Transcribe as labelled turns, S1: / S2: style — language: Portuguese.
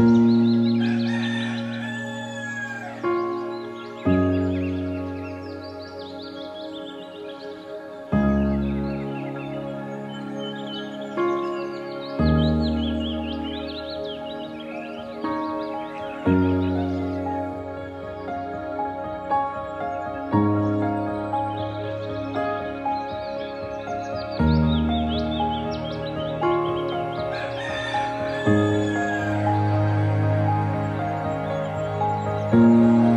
S1: Música Thank you.